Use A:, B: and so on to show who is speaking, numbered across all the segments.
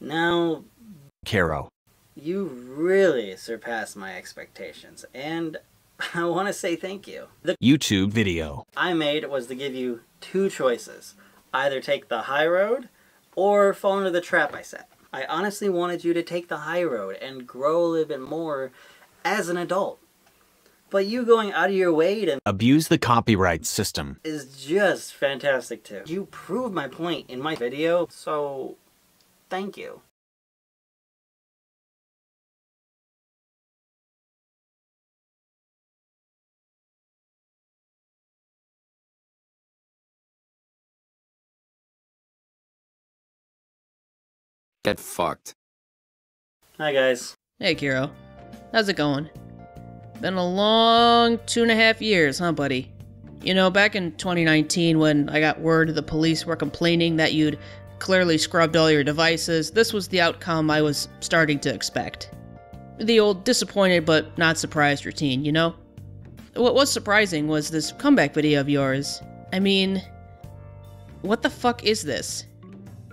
A: Now,
B: Kero.
A: you really surpassed my expectations, and I want to say thank you. The
B: YouTube video.
A: I made was to give you two choices either take the high road or fall into the trap I set. I honestly wanted you to take the high road and grow a little bit more as an adult. But you going out of your way to
B: Abuse the copyright system.
A: is just fantastic too. You proved my point in my video, so thank you.
C: Get fucked.
A: Hi guys.
D: Hey, Kero. How's it going? Been a long two and a half years, huh, buddy? You know, back in 2019, when I got word the police were complaining that you'd clearly scrubbed all your devices, this was the outcome I was starting to expect. The old disappointed but not surprised routine, you know? What was surprising was this comeback video of yours. I mean, what the fuck is this?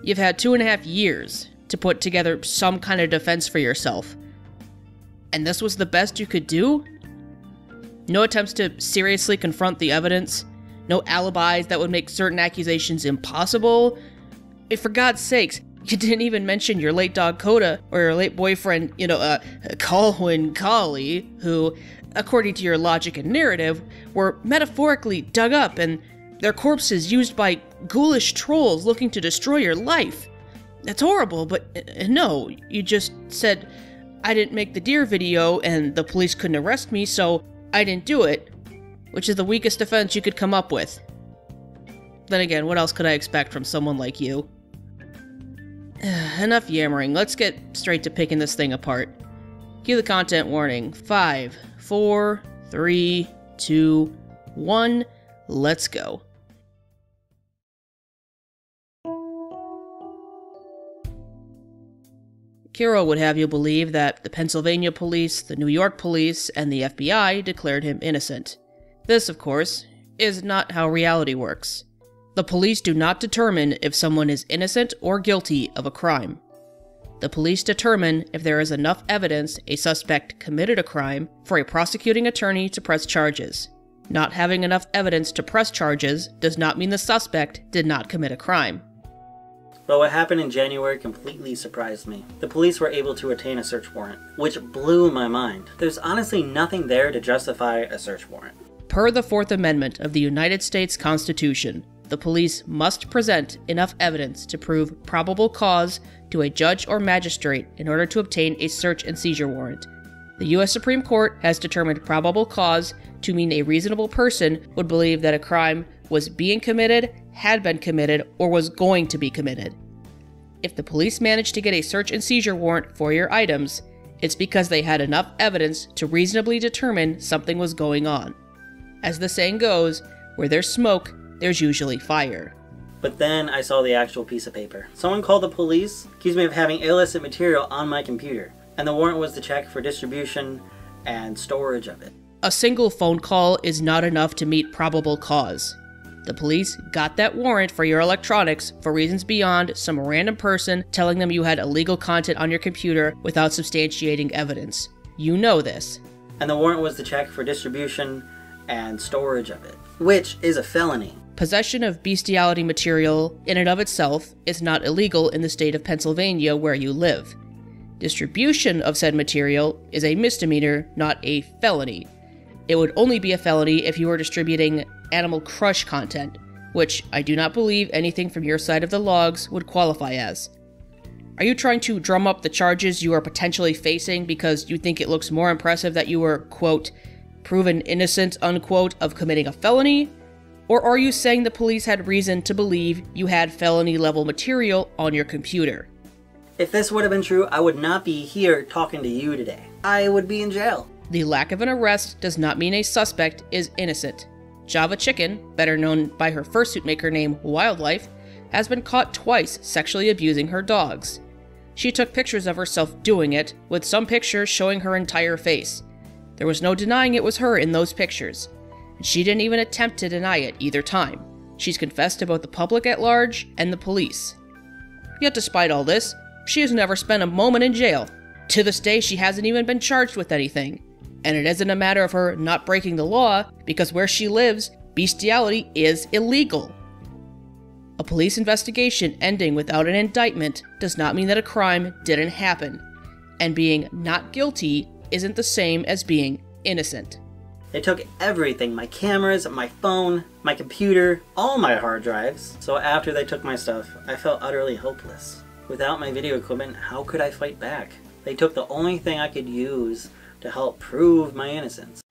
D: You've had two and a half years to put together some kind of defense for yourself. And this was the best you could do? No attempts to seriously confront the evidence? No alibis that would make certain accusations impossible? Eh, For God's sakes, you didn't even mention your late dog Coda or your late boyfriend, you know, uh, Colwyn Collie, who, according to your logic and narrative, were metaphorically dug up and their corpses used by ghoulish trolls looking to destroy your life. That's horrible, but uh, no, you just said I didn't make the deer video and the police couldn't arrest me, so I didn't do it, which is the weakest defense you could come up with. Then again, what else could I expect from someone like you? Enough yammering, let's get straight to picking this thing apart. Cue the content warning. Five, four, three, two, one, let's go. Kero would have you believe that the Pennsylvania police, the New York police, and the FBI declared him innocent. This, of course, is not how reality works. The police do not determine if someone is innocent or guilty of a crime. The police determine if there is enough evidence a suspect committed a crime for a prosecuting attorney to press charges. Not having enough evidence to press charges does not mean the suspect did not commit a crime.
A: But what happened in January completely surprised me. The police were able to obtain a search warrant, which blew my mind. There's honestly nothing there to justify a search warrant.
D: Per the Fourth Amendment of the United States Constitution, the police must present enough evidence to prove probable cause to a judge or magistrate in order to obtain a search and seizure warrant. The U.S. Supreme Court has determined probable cause to mean a reasonable person would believe that a crime was being committed, had been committed, or was going to be committed. If the police manage to get a search and seizure warrant for your items, it's because they had enough evidence to reasonably determine something was going on. As the saying goes, where there's smoke, there's usually fire.
A: But then I saw the actual piece of paper. Someone called the police, accused me of having illicit material on my computer, and the warrant was to check for distribution and storage of it.
D: A single phone call is not enough to meet probable cause. The police got that warrant for your electronics for reasons beyond some random person telling them you had illegal content on your computer without substantiating evidence. You know this.
A: And the warrant was to check for distribution and storage of it, which is a felony.
D: Possession of bestiality material in and of itself is not illegal in the state of Pennsylvania where you live. Distribution of said material is a misdemeanor, not a felony. It would only be a felony if you were distributing Animal Crush content, which I do not believe anything from your side of the logs would qualify as. Are you trying to drum up the charges you are potentially facing because you think it looks more impressive that you were, quote, proven innocent, unquote, of committing a felony? Or are you saying the police had reason to believe you had felony level material on your computer?
A: If this would have been true, I would not be here talking to you today. I would be in jail.
D: The lack of an arrest does not mean a suspect is innocent. Java Chicken, better known by her fursuit maker name Wildlife, has been caught twice sexually abusing her dogs. She took pictures of herself doing it, with some pictures showing her entire face. There was no denying it was her in those pictures, and she didn't even attempt to deny it either time. She's confessed to both the public at large and the police. Yet, despite all this, she has never spent a moment in jail. To this day, she hasn't even been charged with anything. And it isn't a matter of her not breaking the law, because where she lives, bestiality is illegal. A police investigation ending without an indictment does not mean that a crime didn't happen, and being not guilty isn't the same as being innocent.
A: They took everything my cameras, my phone, my computer, all my hard drives. So after they took my stuff, I felt utterly hopeless. Without my video equipment, how could I fight back? They took the only thing I could use to help prove my innocence.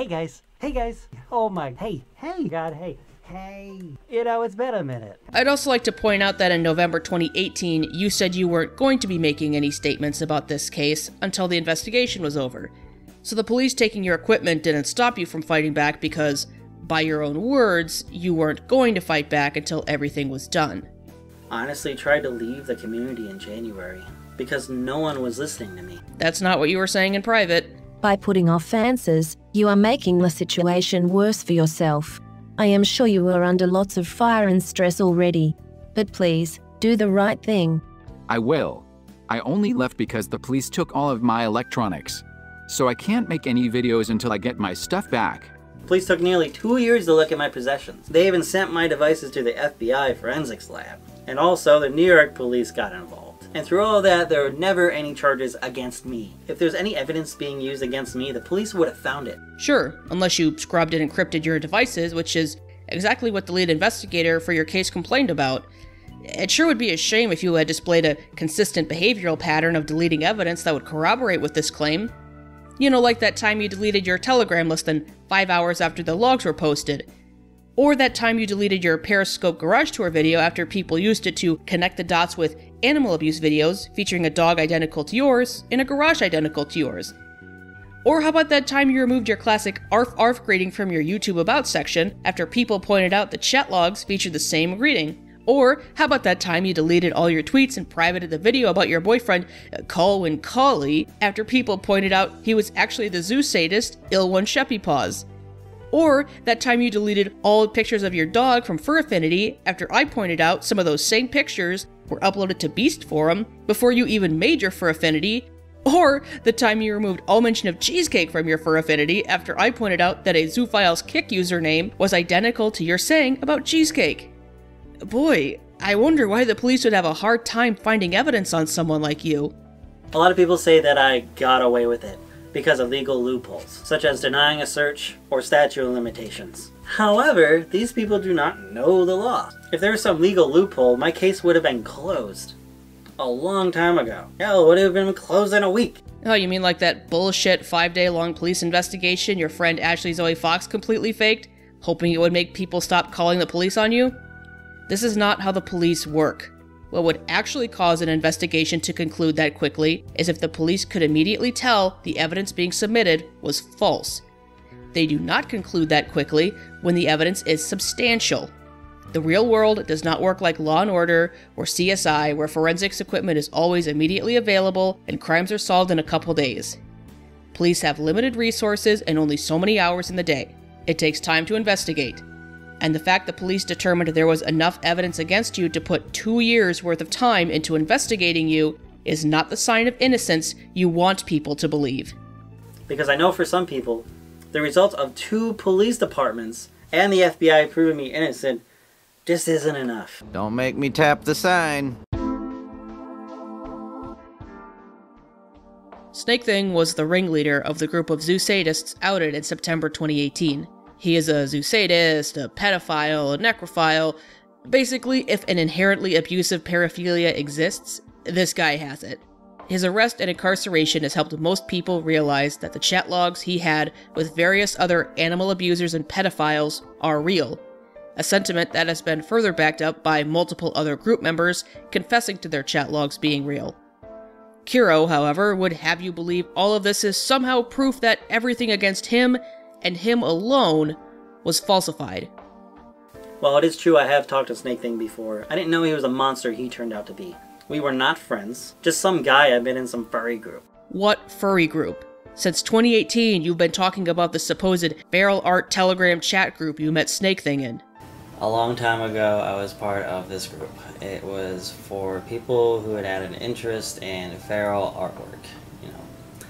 A: Hey guys, hey guys, oh my, hey, hey, God, hey, hey, you know, it's been a minute.
D: I'd also like to point out that in November 2018, you said you weren't going to be making any statements about this case until the investigation was over. So the police taking your equipment didn't stop you from fighting back because, by your own words, you weren't going to fight back until everything was done.
A: Honestly, tried to leave the community in January because no one was listening to me.
D: That's not what you were saying in private.
E: By putting off answers, you are making the situation worse for yourself. I am sure you are under lots of fire and stress already. But please, do the right thing.
C: I will. I only left because the police took all of my electronics. So I can't make any videos until I get my stuff back.
A: Police took nearly two years to look at my possessions. They even sent my devices to the FBI forensics lab. And also, the New York police got involved. And through all that, there were never any charges against me. If there's any evidence being used against me, the police would have found it.
D: Sure, unless you scrubbed and encrypted your devices, which is exactly what the lead investigator for your case complained about. It sure would be a shame if you had displayed a consistent behavioral pattern of deleting evidence that would corroborate with this claim. You know, like that time you deleted your Telegram less than five hours after the logs were posted. Or that time you deleted your Periscope garage tour video after people used it to connect the dots with animal abuse videos featuring a dog identical to yours in a garage identical to yours. Or how about that time you removed your classic ARF ARF greeting from your YouTube About section after people pointed out the chat logs featured the same greeting? Or how about that time you deleted all your tweets and privated the video about your boyfriend, uh, Colwyn Colley, after people pointed out he was actually the zoo sadist, Ilwan Sheppy Paws? Or that time you deleted all pictures of your dog from Fur Affinity after I pointed out some of those same pictures were uploaded to Beast Forum before you even made your Fur Affinity? Or the time you removed all mention of cheesecake from your Fur Affinity after I pointed out that a Zoophiles Kik username was identical to your saying about cheesecake? Boy, I wonder why the police would have a hard time finding evidence on someone like you.
A: A lot of people say that I got away with it because of legal loopholes, such as denying a search or statute of limitations. However, these people do not know the law. If there was some legal loophole, my case would have been closed. A long time ago. Hell, it would have been closed in a week.
D: Oh, you mean like that bullshit five day long police investigation your friend Ashley Zoe Fox completely faked, hoping it would make people stop calling the police on you? This is not how the police work. What would actually cause an investigation to conclude that quickly is if the police could immediately tell the evidence being submitted was false. They do not conclude that quickly when the evidence is substantial. The real world does not work like Law and Order or CSI, where forensics equipment is always immediately available and crimes are solved in a couple days. Police have limited resources and only so many hours in the day. It takes time to investigate and the fact the police determined there was enough evidence against you to put two years worth of time into investigating you is not the sign of innocence you want people to believe.
A: Because I know for some people, the result of two police departments and the FBI proving me innocent just isn't enough.
F: Don't make me tap the sign.
D: Snake Thing was the ringleader of the group of zoo sadists outed in September 2018. He is a zoo sadist, a pedophile, a necrophile. Basically, if an inherently abusive paraphilia exists, this guy has it. His arrest and incarceration has helped most people realize that the chat logs he had with various other animal abusers and pedophiles are real, a sentiment that has been further backed up by multiple other group members confessing to their chat logs being real. Kero, however, would have you believe all of this is somehow proof that everything against him and him alone was falsified.
A: Well, it is true I have talked to Snake Thing before. I didn't know he was a monster he turned out to be. We were not friends, just some guy I've been in some furry group.
D: What furry group? Since 2018, you've been talking about the supposed Feral Art Telegram chat group you met Snake Thing in.
A: A long time ago, I was part of this group. It was for people who had had an interest in feral artwork, you know.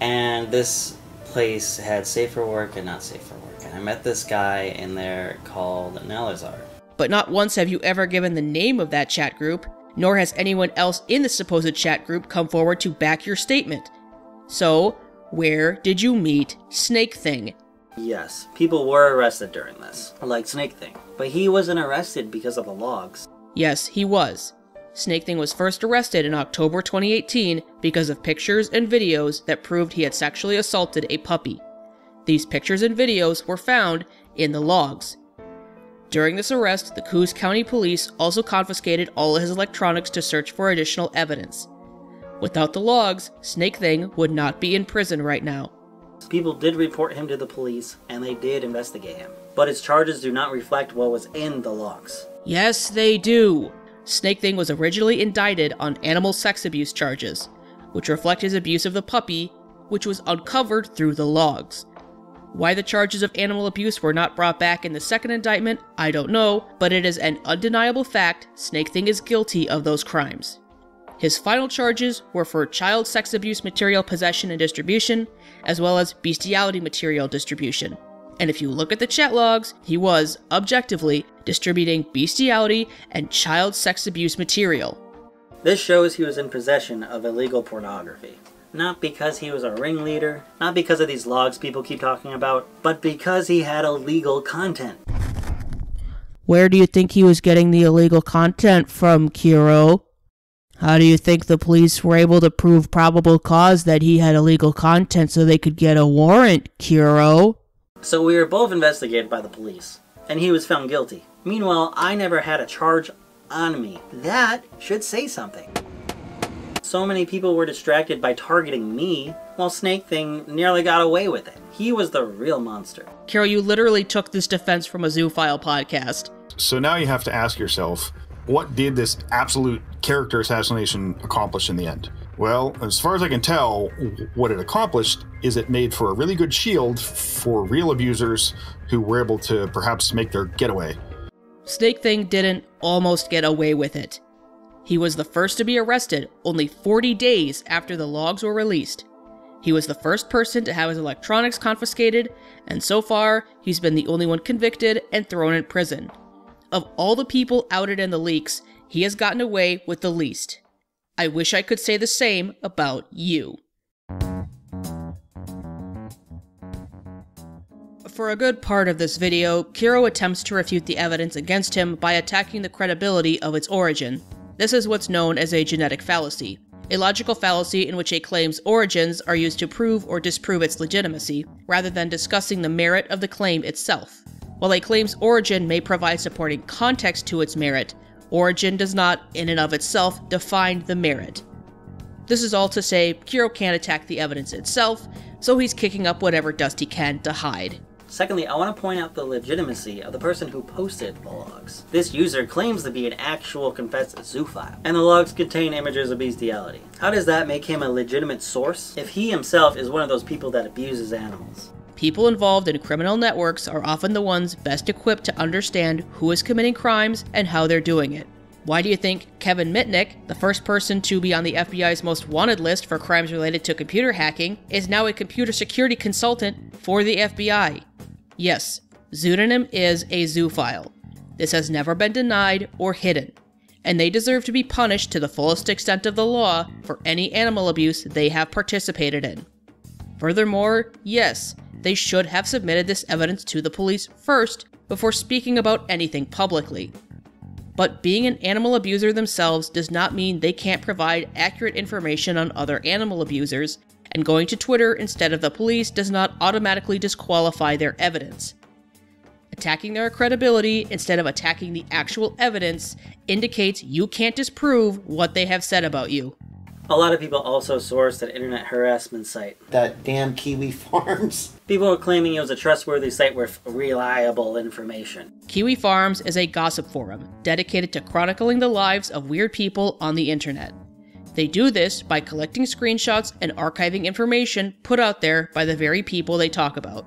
A: And this place had safer work and not safer work. And I met this guy in there called Nalazar.
D: But not once have you ever given the name of that chat group, nor has anyone else in the supposed chat group come forward to back your statement. So, where did you meet Snake Thing?
A: Yes, people were arrested during this, like Snake Thing. But he wasn't arrested because of the logs.
D: Yes, he was. Snake Thing was first arrested in October 2018 because of pictures and videos that proved he had sexually assaulted a puppy. These pictures and videos were found in the logs. During this arrest, the Coos County Police also confiscated all of his electronics to search for additional evidence. Without the logs, Snake Thing would not be in prison right now.
A: People did report him to the police, and they did investigate him. But his charges do not reflect what was in the logs.
D: Yes, they do. Snake Thing was originally indicted on animal sex abuse charges, which reflect his abuse of the puppy, which was uncovered through the logs. Why the charges of animal abuse were not brought back in the second indictment, I don't know, but it is an undeniable fact Snake Thing is guilty of those crimes. His final charges were for child sex abuse material possession and distribution, as well as bestiality material distribution. And if you look at the chat logs, he was, objectively, distributing bestiality and child sex abuse material.
A: This shows he was in possession of illegal pornography. Not because he was a ringleader, not because of these logs people keep talking about, but because he had illegal content.
D: Where do you think he was getting the illegal content from, Kero? How do you think the police were able to prove probable cause that he had illegal content so they could get a warrant, Kero?
A: So we were both investigated by the police, and he was found guilty. Meanwhile, I never had a charge on me. That should say something. So many people were distracted by targeting me, while Snake Thing nearly got away with it. He was the real monster.
D: Kero, you literally took this defense from a Zoophile podcast.
G: So now you have to ask yourself, what did this absolute character assassination accomplish in the end? Well, as far as I can tell, what it accomplished is it made for a really good shield for real abusers who were able to perhaps make their getaway.
D: Snake Thing didn't almost get away with it. He was the first to be arrested only 40 days after the logs were released. He was the first person to have his electronics confiscated, and so far, he's been the only one convicted and thrown in prison. Of all the people outed in the leaks, he has gotten away with the least. I wish I could say the same about you. For a good part of this video, Kero attempts to refute the evidence against him by attacking the credibility of its origin. This is what's known as a genetic fallacy, a logical fallacy in which a claim's origins are used to prove or disprove its legitimacy, rather than discussing the merit of the claim itself. While a claim's origin may provide supporting context to its merit, origin does not, in and of itself, define the merit. This is all to say, Kero can't attack the evidence itself, so he's kicking up whatever dust he can to hide.
A: Secondly, I want to point out the legitimacy of the person who posted the logs. This user claims to be an actual confessed zoophile, and the logs contain images of bestiality. How does that make him a legitimate source if he himself is one of those people that abuses animals?
D: People involved in criminal networks are often the ones best equipped to understand who is committing crimes and how they're doing it. Why do you think Kevin Mitnick, the first person to be on the FBI's most wanted list for crimes related to computer hacking, is now a computer security consultant for the FBI? Yes, Pseudonym is a zoophile. This has never been denied or hidden, and they deserve to be punished to the fullest extent of the law for any animal abuse they have participated in. Furthermore, yes, they should have submitted this evidence to the police first before speaking about anything publicly. But being an animal abuser themselves does not mean they can't provide accurate information on other animal abusers, and going to Twitter instead of the police does not automatically disqualify their evidence. Attacking their credibility instead of attacking the actual evidence indicates you can't disprove what they have said about you.
A: A lot of people also sourced that internet harassment site.
H: That damn Kiwi Farms.
A: People are claiming it was a trustworthy site with reliable information.
D: Kiwi Farms is a gossip forum dedicated to chronicling the lives of weird people on the internet. They do this by collecting screenshots and archiving information put out there by the very people they talk about.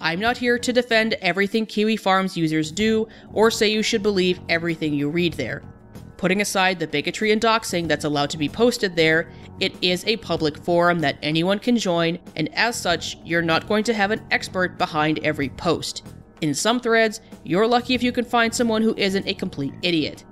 D: I'm not here to defend everything Kiwi Farms users do or say you should believe everything you read there. Putting aside the bigotry and doxing that's allowed to be posted there, it is a public forum that anyone can join, and as such, you're not going to have an expert behind every post. In some threads, you're lucky if you can find someone who isn't a complete idiot.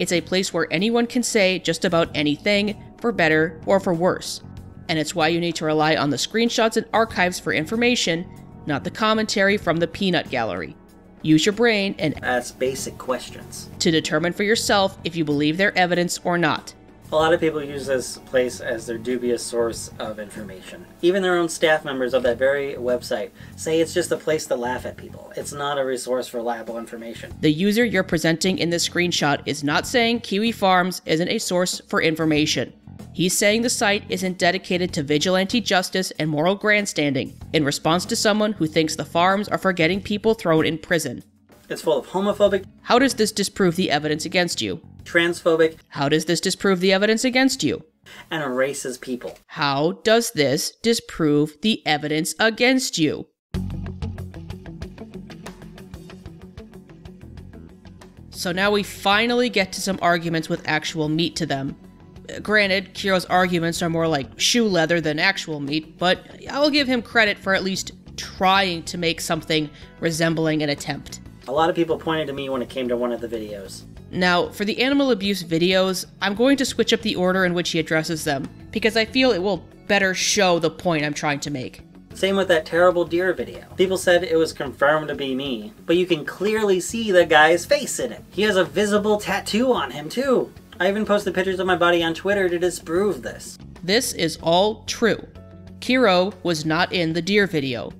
D: It's a place where anyone can say just about anything, for better or for worse. And it's why you need to rely on the screenshots and archives for information, not the commentary from the peanut gallery. Use your brain and
A: Ask basic questions.
D: to determine for yourself if you believe their evidence or not.
A: A lot of people use this place as their dubious source of information. Even their own staff members of that very website say it's just a place to laugh at people. It's not a resource for reliable information.
D: The user you're presenting in this screenshot is not saying Kiwi Farms isn't a source for information. He's saying the site isn't dedicated to vigilante justice and moral grandstanding in response to someone who thinks the farms are for getting people thrown in prison.
A: It's full of homophobic,
D: How does this disprove the evidence against you?
A: transphobic,
D: How does this disprove the evidence against you?
A: and erases people.
D: How does this disprove the evidence against you? So now we finally get to some arguments with actual meat to them. Uh, Granted, Kero's arguments are more like shoe leather than actual meat, but I'll give him credit for at least trying to make something resembling an attempt.
A: A lot of people pointed to me when it came to one of the videos.
D: Now, for the animal abuse videos, I'm going to switch up the order in which he addresses them, because I feel it will better show the point I'm trying to make.
A: Same with that terrible deer video. People said it was confirmed to be me, but you can clearly see the guy's face in it. He has a visible tattoo on him, too. I even posted pictures of my body on Twitter to disprove this.
D: This is all true. Kero was not in the deer video.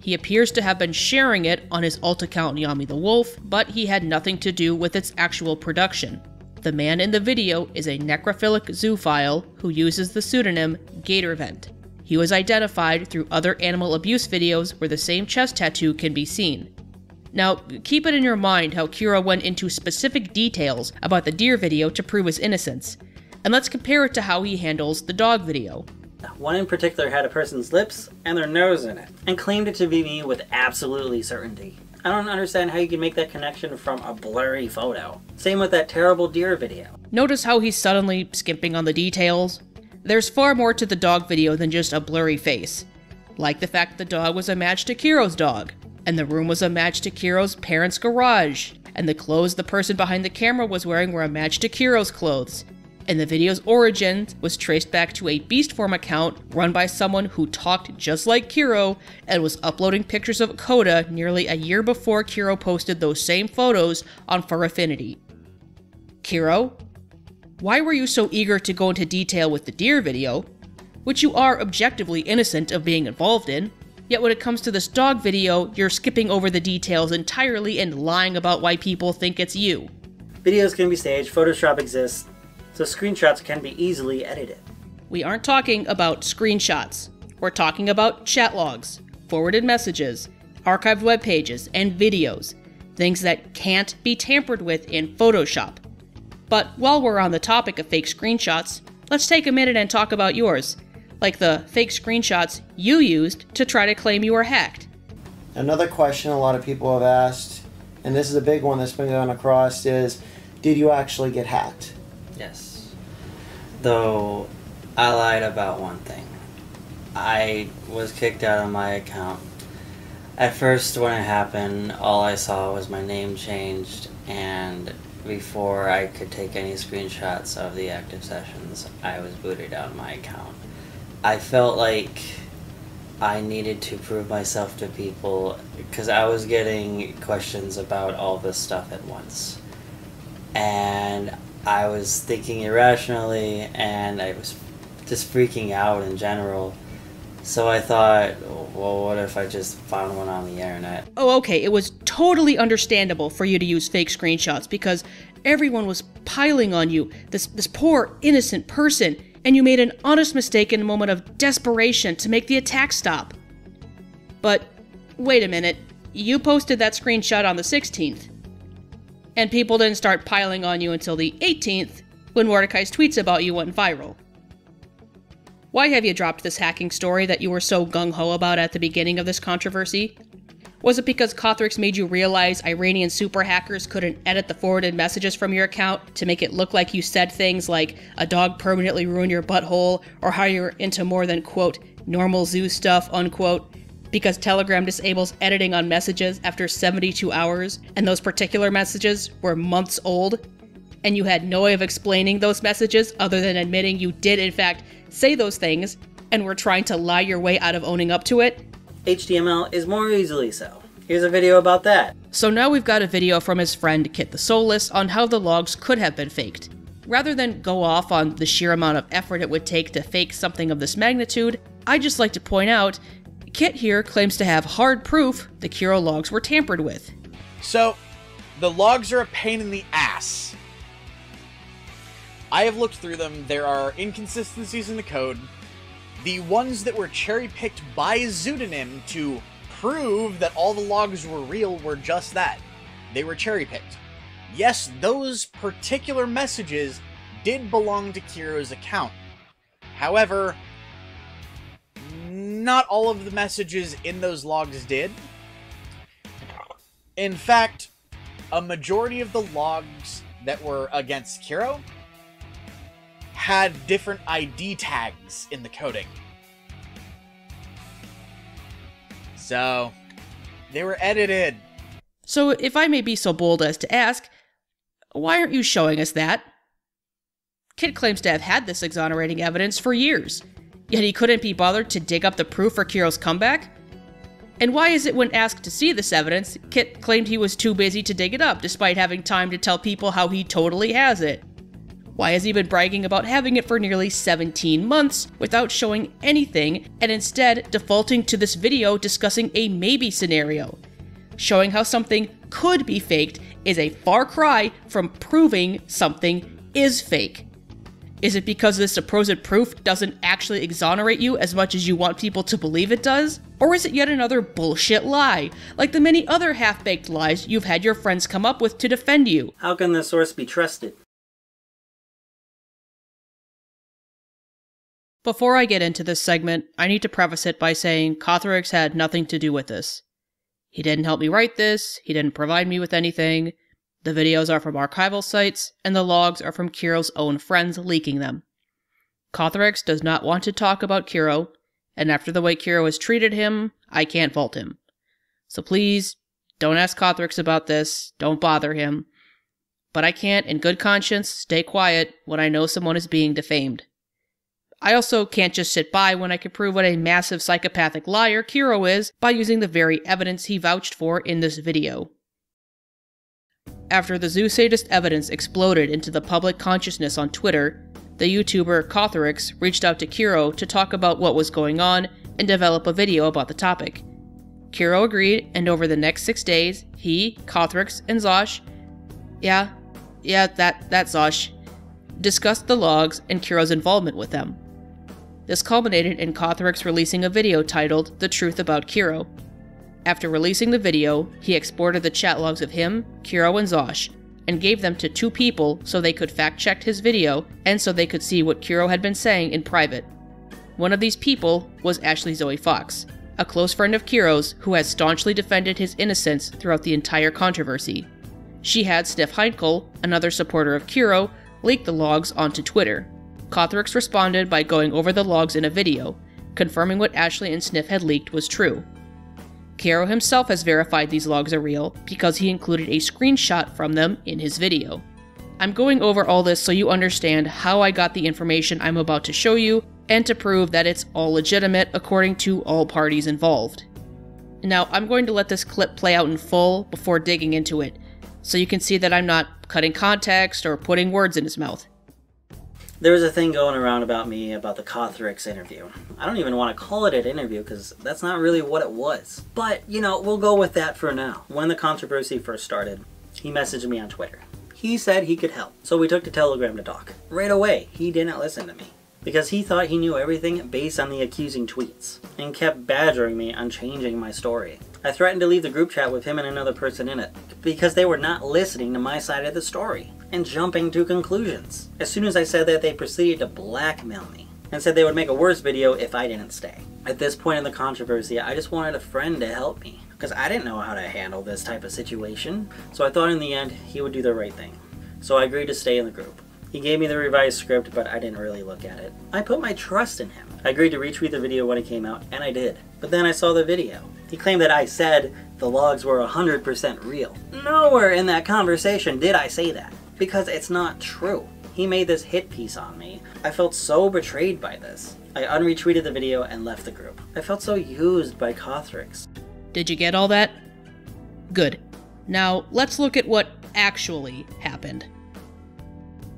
D: He appears to have been sharing it on his alt account Yami the Wolf, but he had nothing to do with its actual production. The man in the video is a necrophilic zoophile who uses the pseudonym Gatorvent. He was identified through other animal abuse videos where the same chest tattoo can be seen. Now, keep it in your mind how Kero went into specific details about the deer video to prove his innocence, and let's compare it to how he handles the dog video.
A: One in particular had a person's lips and their nose in it, and claimed it to be me with absolutely certainty. I don't understand how you can make that connection from a blurry photo. Same with that terrible deer video.
D: Notice how he's suddenly skimping on the details? There's far more to the dog video than just a blurry face. Like the fact the dog was a match to Kero's dog, and the room was a match to Kero's parents' garage, and the clothes the person behind the camera was wearing were a match to Kero's clothes. And the video's origins was traced back to a Beast Forum account run by someone who talked just like Kero and was uploading pictures of Coda nearly a year before Kero posted those same photos on Fur Affinity. Kero, why were you so eager to go into detail with the deer video, which you are objectively innocent of being involved in? Yet when it comes to this dog video, you're skipping over the details entirely and lying about why people think it's you.
A: Videos can be staged, Photoshop exists, so screenshots can be easily edited.
D: We aren't talking about screenshots. We're talking about chat logs, forwarded messages, archived web pages, and videos. Things that can't be tampered with in Photoshop. But while we're on the topic of fake screenshots, let's take a minute and talk about yours. Like the fake screenshots you used to try to claim you were hacked.
H: Another question a lot of people have asked, and this is a big one that's been going across, is did you actually get hacked?
I: Yes. Though I lied about one thing. I was kicked out of my account. At first, when it happened, all I saw was my name changed, and before I could take any screenshots of the active sessions, I was booted out of my account. I felt like I needed to prove myself to people because I was getting questions about all this stuff at once. And I was thinking irrationally and I was just freaking out in general. So I thought, well, what if I just found one on the internet?
D: Oh, okay, it was totally understandable for you to use fake screenshots because everyone was piling on you, this, this poor, innocent person, and you made an honest mistake in a moment of desperation to make the attack stop. But wait a minute, you posted that screenshot on the 16th. And people didn't start piling on you until the 18th, when Mordecai's tweets about you went viral. Why have you dropped this hacking story that you were so gung ho about at the beginning of this controversy? Was it because Kothorix made you realize Iranian super hackers couldn't edit the forwarded messages from your account to make it look like you said things like a dog permanently ruined your butthole or how you're into more than quote normal zoo stuff unquote? Because Telegram disables editing on messages after 72 hours and those particular messages were months old? And you had no way of explaining those messages other than admitting you did in fact say those things and were trying to lie your way out of owning up to it?
A: HTML is more easily so. Here's a video about that.
D: So now we've got a video from his friend Kit the Soulless on how the logs could have been faked. Rather than go off on the sheer amount of effort it would take to fake something of this magnitude, I just like to point out Kit here claims to have hard proof the Kero logs were tampered with.
J: So, the logs are a pain in the ass. I have looked through them. There are inconsistencies in the code. The ones that were cherry picked by Pseudonym to prove that all the logs were real were just that. They were cherry picked. Yes, those particular messages did belong to Kero's account. However, not all of the messages in those logs did. In fact, a majority of the logs that were against Kero had different ID tags in the coding. So, they were edited.
D: So, if I may be so bold as to ask, why aren't you showing us that? Kit claims to have had this exonerating evidence for years, yet he couldn't be bothered to dig up the proof for Kero's comeback? And why is it when asked to see this evidence, Kit claimed he was too busy to dig it up despite having time to tell people how he totally has it? Why has he been bragging about having it for nearly 17 months without showing anything and instead defaulting to this video discussing a maybe scenario? Showing how something could be faked is a far cry from proving something is fake. Is it because this supposed proof doesn't actually exonerate you as much as you want people to believe it does? Or is it yet another bullshit lie, like the many other half baked lies you've had your friends come up with to defend you?
A: How can the source be trusted?
D: Before I get into this segment, I need to preface it by saying Kothorix had nothing to do with this. He didn't help me write this, he didn't provide me with anything. The videos are from archival sites, and the logs are from Kero's own friends leaking them. Kothorix does not want to talk about Kero, and after the way Kero has treated him, I can't fault him. So please, don't ask Kothorix about this, don't bother him. But I can't, in good conscience, stay quiet when I know someone is being defamed. I also can't just sit by when I can prove what a massive psychopathic liar Kero is by using the very evidence he vouched for in this video. After the zoo sadist evidence exploded into the public consciousness on Twitter, the YouTuber Kothorix reached out to Kero to talk about what was going on and develop a video about the topic. Kero agreed, and over the next six days, he, Kothorix, and Zaush, yeah, yeah, that, that Zaush, discussed the logs and Kero's involvement with them. This culminated in Kothorix releasing a video titled The Truth About Kero. After releasing the video, he exported the chat logs of him, Kero, and Zaush, and gave them to two people so they could fact check his video and so they could see what Kero had been saying in private. One of these people was Ashley Zoe Fox, a close friend of Kero's who has staunchly defended his innocence throughout the entire controversy. She had Sniff Heinkel, another supporter of Kero, leak the logs onto Twitter. Kothorix responded by going over the logs in a video, confirming what Ashley and Sniff had leaked was true. Kero himself has verified these logs are real because he included a screenshot from them in his video. I'm going over all this so you understand how I got the information I'm about to show you and to prove that it's all legitimate according to all parties involved. Now, I'm going to let this clip play out in full before digging into it, so you can see that I'm not cutting context or putting words in his mouth.
A: There was a thing going around about me about the Kothorix interview. I don't even want to call it an interview because that's not really what it was. But, you know, we'll go with that for now. When the controversy first started, he messaged me on Twitter. He said he could help, so we took to Telegram to talk. Right away, he didn't listen to me because he thought he knew everything based on the accusing tweets and kept badgering me on changing my story. I threatened to leave the group chat with him and another person in it because they were not listening to my side of the story. And jumping to conclusions. As soon as I said that, they proceeded to blackmail me and said they would make a worse video if I didn't stay. At this point in the controversy, I just wanted a friend to help me because I didn't know how to handle this type of situation, so I thought in the end he would do the right thing. So I agreed to stay in the group. He gave me the revised script, but I didn't really look at it. I put my trust in him. I agreed to retweet the video when it came out, and I did. But then I saw the video. He claimed that I said the logs were 100% real. Nowhere in that conversation did I say that, because it's not true. He made this hit piece on me. I felt so betrayed by this. I unretweeted the video and left the group. I felt so used by Kothorix.
D: Did you get all that? Good. Now, let's look at what actually happened.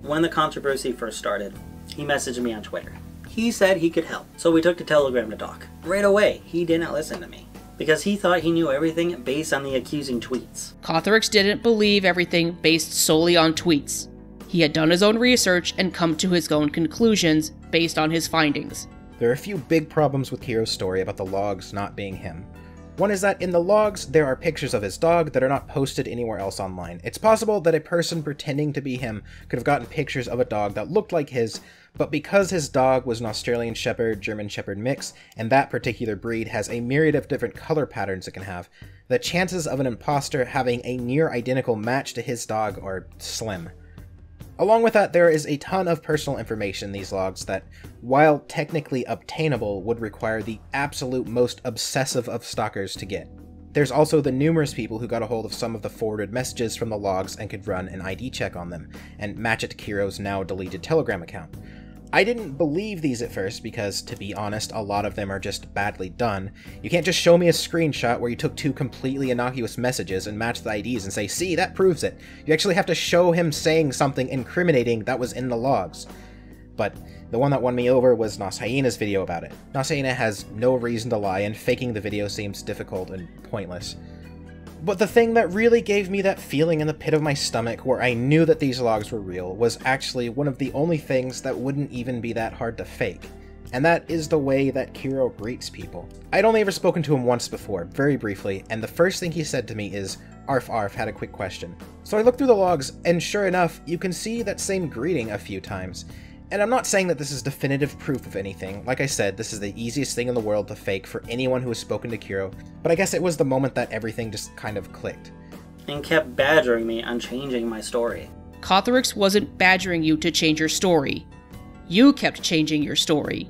A: When the controversy first started, he messaged me on Twitter. He said he could help, so we took to Telegram to talk. Right away, he didn't listen to me because he thought he knew everything based on the accusing tweets.
D: Kothorix didn't believe everything based solely on tweets. He had done his own research and come to his own conclusions based on his findings.
K: There are a few big problems with Kero's story about the logs not being him. One is that in the logs, there are pictures of his dog that are not posted anywhere else online. It's possible that a person pretending to be him could have gotten pictures of a dog that looked like his, but because his dog was an Australian Shepherd German Shepherd mix, and that particular breed has a myriad of different color patterns it can have, the chances of an imposter having a near identical match to his dog are slim. Along with that, there is a ton of personal information in these logs that, while technically obtainable, would require the absolute most obsessive of stalkers to get. There's also the numerous people who got a hold of some of the forwarded messages from the logs and could run an ID check on them, and match it to Kero's now deleted Telegram account. I didn't believe these at first because, to be honest, a lot of them are just badly done. You can't just show me a screenshot where you took two completely innocuous messages and matched the IDs and say, see, that proves it. You actually have to show him saying something incriminating that was in the logs. But the one that won me over was Nos Hyena's video about it. Nos Hyena has no reason to lie, and faking the video seems difficult and pointless. But the thing that really gave me that feeling in the pit of my stomach where I knew that these logs were real was actually one of the only things that wouldn't even be that hard to fake. And that is the way that Kero greets people. I'd only ever spoken to him once before, very briefly, and the first thing he said to me is, Arf Arf had a quick question. So I looked through the logs, and sure enough, you can see that same greeting a few times. And I'm not saying that this is definitive proof of anything. Like I said, this is the easiest thing in the world to fake for anyone who has spoken to Kero, but I guess it was the moment that everything just kind of clicked.
A: And kept badgering me on changing my story.
D: Kothorix wasn't badgering you to change your story. You kept changing your story.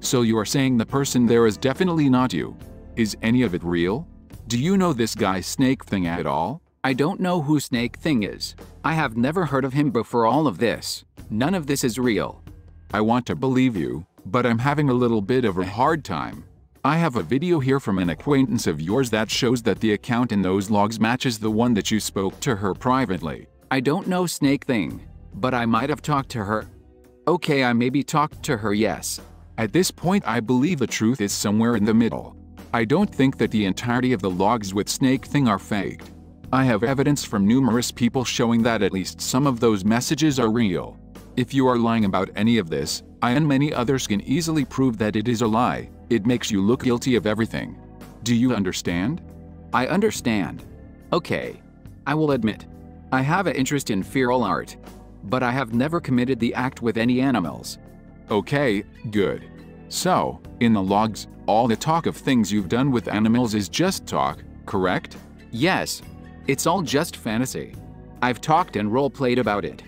C: So you are saying the person there is definitely not you? Is any of it real? Do you know this guy Snake Thing at all?
L: I don't know who Snake Thing is. I have never heard of him before all of this. None of this is real.
C: I want to believe you, but I'm having a little bit of a hard time. I have a video here from an acquaintance of yours that shows that the account in those logs matches the one that you spoke to her privately.
L: I don't know Snake Thing, but I might have talked to her. Okay, I maybe talked to her, yes.
C: At this point, I believe the truth is somewhere in the middle. I don't think that the entirety of the logs with Snake Thing are faked. I have evidence from numerous people showing that at least some of those messages are real. If you are lying about any of this, I and many others can easily prove that it is a lie. It makes you look guilty of everything. Do you understand?
L: I understand. Okay. I will admit. I have an interest in feral art. But I have never committed the act with any animals.
C: Okay, good. So, in the logs, all the talk of things you've done with animals is just talk, correct?
L: Yes. It's all just fantasy. I've talked and role-played about it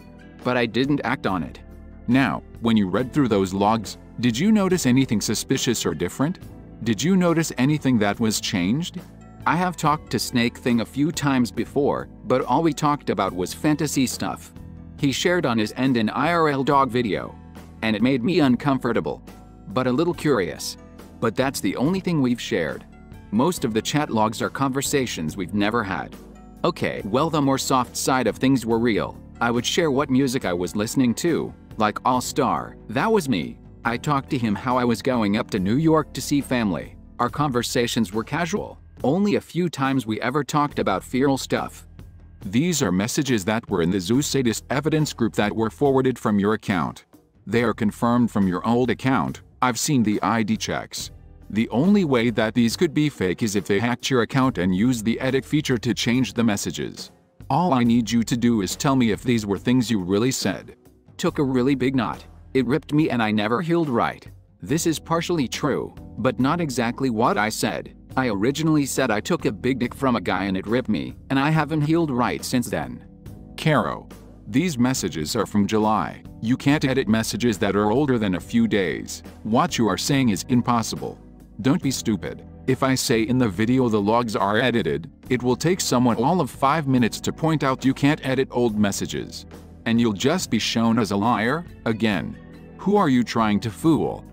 L: but I didn't act on it.
C: Now, when you read through those logs, did you notice anything suspicious or different? Did you notice anything that was changed?
L: I have talked to Snake Thing a few times before, but all we talked about was fantasy stuff. He shared on his end an IRL dog video, and it made me uncomfortable, but a little curious. But that's the only thing we've shared. Most of the chat logs are conversations we've never had. Okay, well the more soft side of things were real, I would share what music I was listening to, like All Star. That was me. I talked to him how I was going up to New York to see family. Our conversations were casual. Only a few times we ever talked about feral stuff.
C: These are messages that were in the Zoo Sadist evidence group that were forwarded from your account. They are confirmed from your old account. I've seen the ID checks. The only way that these could be fake is if they hacked your account and used the edit feature to change the messages. All I need you to do is tell me if these were things you really said.
L: Took a really big knot. It ripped me and I never healed right. This is partially true, but not exactly what I said. I originally said I took a big dick from a guy and it ripped me, and I haven't healed right since then.
C: Kero, these messages are from July. You can't edit messages that are older than a few days. What you are saying is impossible. Don't be stupid. If I say in the video the logs are edited, it will take someone all of 5 minutes to point out you can't edit old messages. And you'll just be shown as a liar, again. Who are you trying to fool?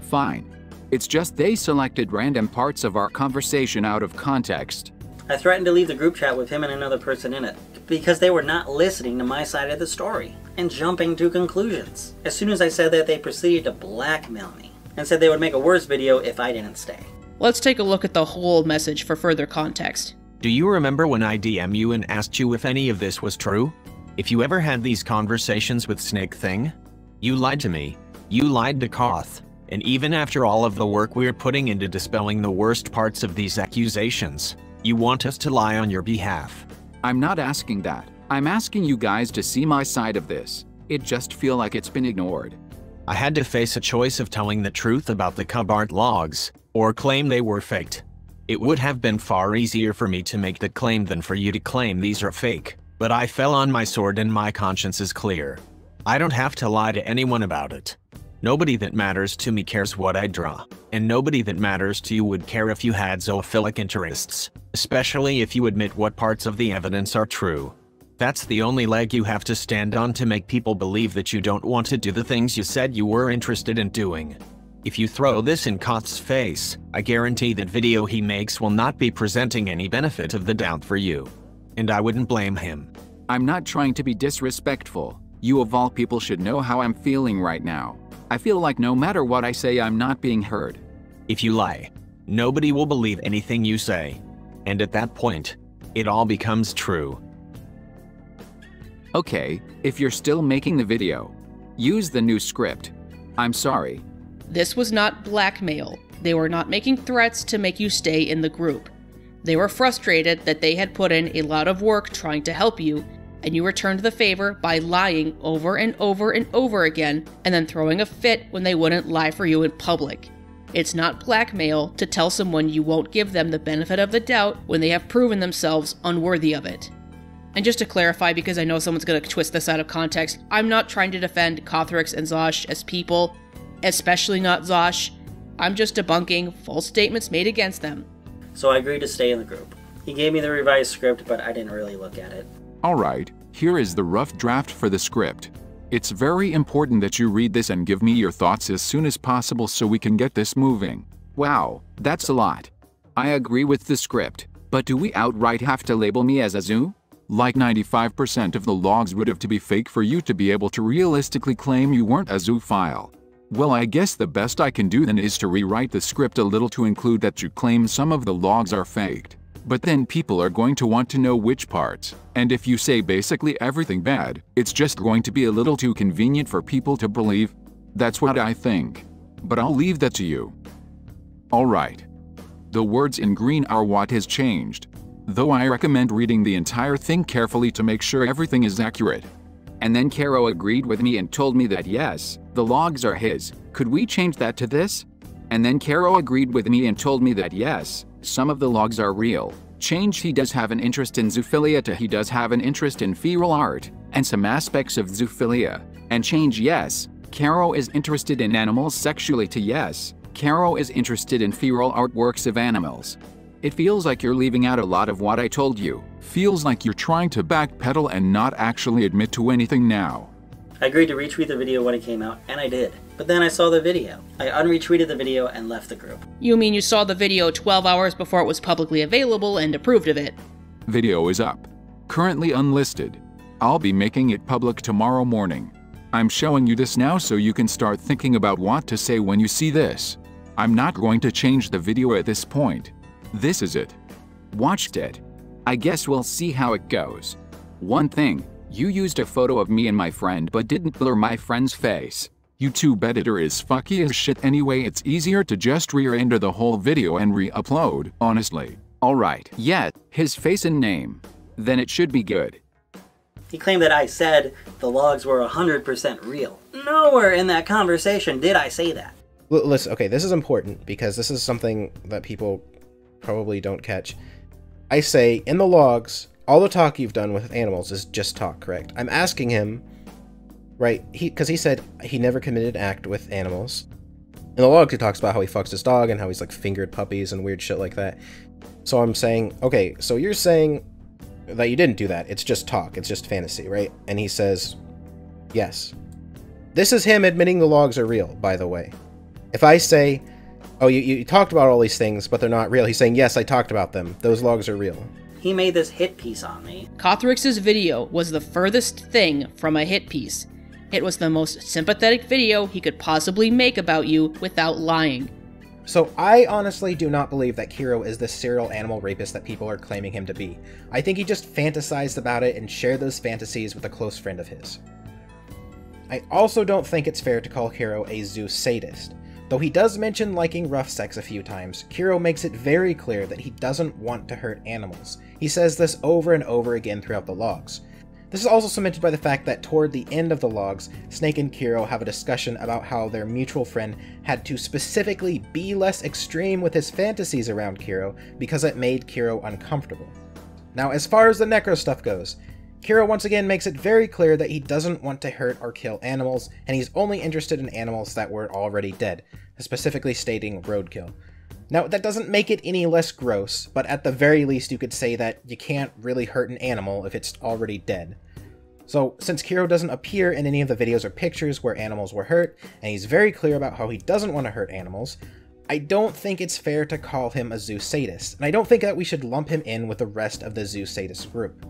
L: Fine. It's just they selected random parts of our conversation out of context.
A: I threatened to leave the group chat with him and another person in it because they were not listening to my side of the story and jumping to conclusions. As soon as I said that, they proceeded to blackmail me and said they would make a worse video if I didn't stay.
D: Let's take a look at the whole message for further context.
B: Do you remember when I DM you and asked you if any of this was true? If you ever had these conversations with Snake Thing? You lied to me. You lied to Koth. And even after all of the work we're putting into dispelling the worst parts of these accusations, you want us to lie on your behalf.
L: I'm not asking that. I'm asking you guys to see my side of this. It just feel like it's been ignored.
B: I had to face a choice of telling the truth about the Cubart logs, or claim they were faked. It would have been far easier for me to make the claim than for you to claim these are fake, but I fell on my sword and my conscience is clear. I don't have to lie to anyone about it. Nobody that matters to me cares what I draw, and nobody that matters to you would care if you had zoophilic interests, especially if you admit what parts of the evidence are true. That's the only leg you have to stand on to make people believe that you don't want to do the things you said you were interested in doing. If you throw this in Koth's face, I guarantee that video he makes will not be presenting any benefit of the doubt for you. And I wouldn't blame him.
L: I'm not trying to be disrespectful. You of all people should know how I'm feeling right now. I feel like no matter what I say, I'm not being heard.
B: If you lie, nobody will believe anything you say. And at that point, it all becomes true.
L: Okay, if you're still making the video, use the new script. I'm sorry.
D: This was not blackmail. They were not making threats to make you stay in the group. They were frustrated that they had put in a lot of work trying to help you, and you returned the favor by lying over and over and over again, and then throwing a fit when they wouldn't lie for you in public. It's not blackmail to tell someone you won't give them the benefit of the doubt when they have proven themselves unworthy of it. And just to clarify, because I know someone's going to twist this out of context, I'm not trying to defend Kothorix and Zaush as people, especially not Zaush. I'm just debunking false statements made against them.
A: So I agreed to stay in the group. He gave me the revised script, but I didn't really look at it.
C: Alright, here is the rough draft for the script. It's very important that you read this and give me your thoughts as soon as possible so we can get this moving.
L: Wow, that's a lot. I agree with the script, but do we outright have to label me as a zoo?
C: Like 95% of the logs would have to be fake for you to be able to realistically claim you weren't a zoophile. Well I guess the best I can do then is to rewrite the script a little to include that you claim some of the logs are faked. But then people are going to want to know which parts, and if you say basically everything bad, it's just going to be a little too convenient for people to believe. That's what I think. But I'll leave that to you. Alright. The words in green are what has changed. Though I recommend reading the entire thing carefully to make sure everything is accurate.
L: And then Kero agreed with me and told me that yes, the logs are his. Could we change that to this? And then Kero agreed with me and told me that yes, some of the logs are real. Change he does have an interest in zoophilia to he does have an interest in feral art, and some aspects of zoophilia. And change yes, Kero is interested in animals sexually to yes, Caro is interested in feral artworks of animals. It feels like you're leaving out a lot of what I told you.
C: Feels like you're trying to backpedal and not actually admit to anything now.
A: I agreed to retweet the video when it came out, and I did. But then I saw the video. I unretweeted the video and left the group.
D: You mean you saw the video 12 hours before it was publicly available and approved of it?
C: Video is up. Currently unlisted. I'll be making it public tomorrow morning. I'm showing you this now so you can start thinking about what to say when you see this. I'm not going to change the video at this point. This is it.
L: Watched it. I guess we'll see how it goes. One thing, you used a photo of me and my friend but didn't blur my friend's face.
C: YouTube editor is fucky as shit anyway it's easier to just re-render the whole video and re-upload, honestly.
L: Alright, yet, his face and name. then it should be good.
A: He claimed that I said the logs were 100% real. Nowhere in that conversation did I say that.
K: L- listen, okay, this is important because this is something that people probably don't catch. I say in the logs, all the talk you've done with animals is just talk, correct? I'm asking him, right? He because he said he never committed an act with animals. In the logs, he talks about how he fucks his dog and how he's like fingered puppies and weird shit like that. So I'm saying, okay, so you're saying that you didn't do that. It's just talk. It's just fantasy, right? And he says, yes. This is him admitting the logs are real, by the way. If I say, oh, you, you talked about all these things, but they're not real, he's saying, yes, I talked about them. Those logs are real.
A: He made this hit piece on me.
D: Kothorix's video was the furthest thing from a hit piece. It was the most sympathetic video he could possibly make about you without lying.
K: So I honestly do not believe that Kero is the serial animal rapist that people are claiming him to be. I think he just fantasized about it and shared those fantasies with a close friend of his. I also don't think it's fair to call Kero a zoo sadist. Though he does mention liking rough sex a few times, Kero makes it very clear that he doesn't want to hurt animals. He says this over and over again throughout the logs. This is also cemented by the fact that toward the end of the logs, Snake and Kero have a discussion about how their mutual friend had to specifically be less extreme with his fantasies around Kero because it made Kero uncomfortable. Now, as far as the Necro stuff goes, Kero once again makes it very clear that he doesn't want to hurt or kill animals, and he's only interested in animals that were already dead, specifically stating roadkill. Now, that doesn't make it any less gross, but at the very least you could say that you can't really hurt an animal if it's already dead. So, since Kero doesn't appear in any of the videos or pictures where animals were hurt, and he's very clear about how he doesn't want to hurt animals, I don't think it's fair to call him a zoo sadist, and I don't think that we should lump him in with the rest of the zoo sadist group.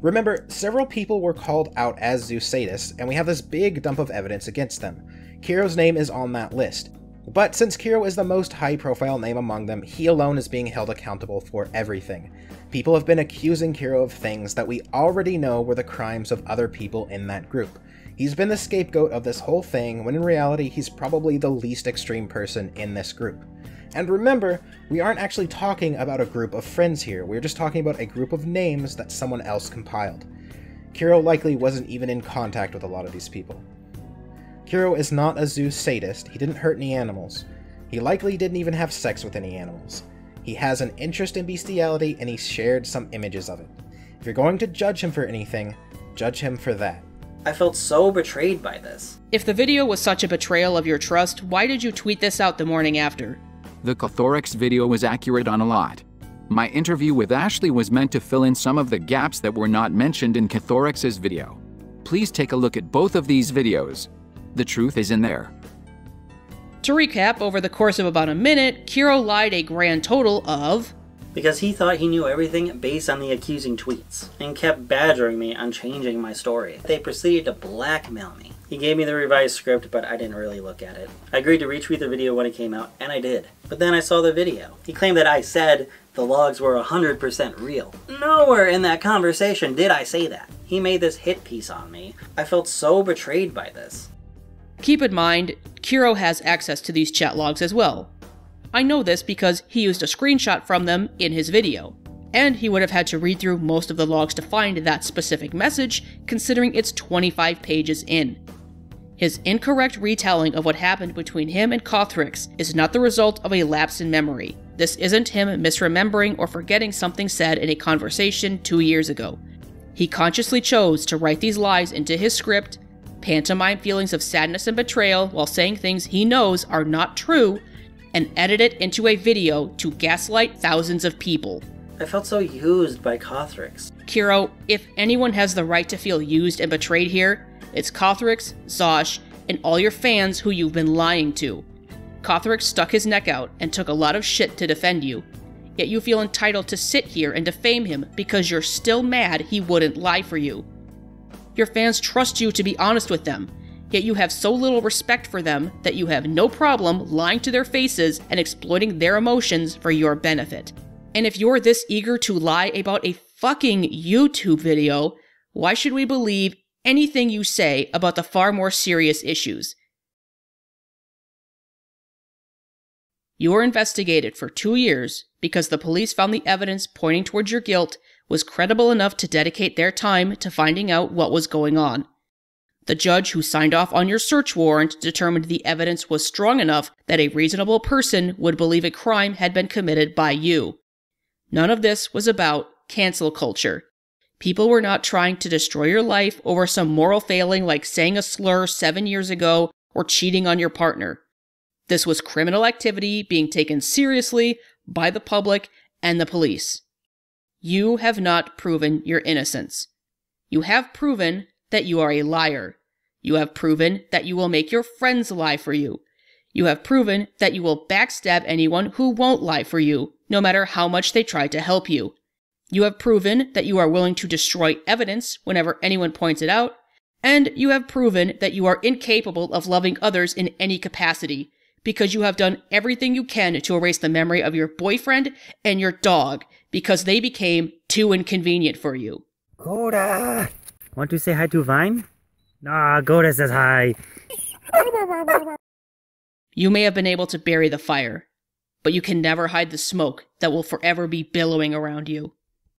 K: Remember, several people were called out as zoo sadists, and we have this big dump of evidence against them. Kero's name is on that list. But since Kero is the most high profile name among them, he alone is being held accountable for everything. People have been accusing Kero of things that we already know were the crimes of other people in that group. He's been the scapegoat of this whole thing, when in reality, he's probably the least extreme person in this group. And remember, we aren't actually talking about a group of friends here, we're just talking about a group of names that someone else compiled. Kero likely wasn't even in contact with a lot of these people. Kero is not a zoo sadist, he didn't hurt any animals. He likely didn't even have sex with any animals. He has an interest in bestiality and he shared some images of it. If you're going to judge him for anything, judge him for that.
A: I felt so betrayed by this.
D: If the video was such a betrayal of your trust, why did you tweet this out the morning after?
L: The Kothorix video was accurate on a lot. My interview with Ashley was meant to fill in some of the gaps that were not mentioned in Kothorix's video. Please take a look at both of these videos. The truth is in there.
D: To recap, over the course of about a minute, Kero lied a grand total of
A: because he thought he knew everything based on the accusing tweets and kept badgering me on changing my story. They proceeded to blackmail me. He gave me the revised script, but I didn't really look at it. I agreed to retweet the video when it came out, and I did. But then I saw the video. He claimed that I said the logs were 100% real. Nowhere in that conversation did I say that. He made this hit piece on me. I felt so betrayed by this.
D: Keep in mind, Kero has access to these chat logs as well. I know this because he used a screenshot from them in his video, and he would have had to read through most of the logs to find that specific message, considering it's 25 pages in. His incorrect retelling of what happened between him and Kothorix is not the result of a lapse in memory. This isn't him misremembering or forgetting something said in a conversation two years ago. He consciously chose to write these lies into his script, pantomime feelings of sadness and betrayal while saying things he knows are not true, and edit it into a video to gaslight thousands of people.
A: I felt so used by Kothorix.
D: Kero, if anyone has the right to feel used and betrayed here, it's Kothorix, Zaush, and all your fans who you've been lying to. Kothorix stuck his neck out and took a lot of shit to defend you. Yet you feel entitled to sit here and defame him because you're still mad he wouldn't lie for you. Your fans trust you to be honest with them, yet you have so little respect for them that you have no problem lying to their faces and exploiting their emotions for your benefit. And if you're this eager to lie about a fucking YouTube video, why should we believe anything you say about the far more serious issues? You were investigated for two years because the police found the evidence pointing towards your guilt was credible enough to dedicate their time to finding out what was going on. The judge who signed off on your search warrant determined the evidence was strong enough that a reasonable person would believe a crime had been committed by you. None of this was about cancel culture. People were not trying to destroy your life over some moral failing like saying a slur seven years ago or cheating on your partner. This was criminal activity being taken seriously by the public and the police. You have not proven your innocence. You have proven that you are a liar. You have proven that you will make your friends lie for you. You have proven that you will backstab anyone who won't lie for you, no matter how much they try to help you. You have proven that you are willing to destroy evidence whenever anyone points it out, and you have proven that you are incapable of loving others in any capacity, because you have done everything you can to erase the memory of your boyfriend and your dog because they became too inconvenient for you.
M: Goda! Want to say hi to Vine? Nah, Goda says hi.
D: You may have been able to bury the fire, but you can never hide the smoke that will forever be billowing around you.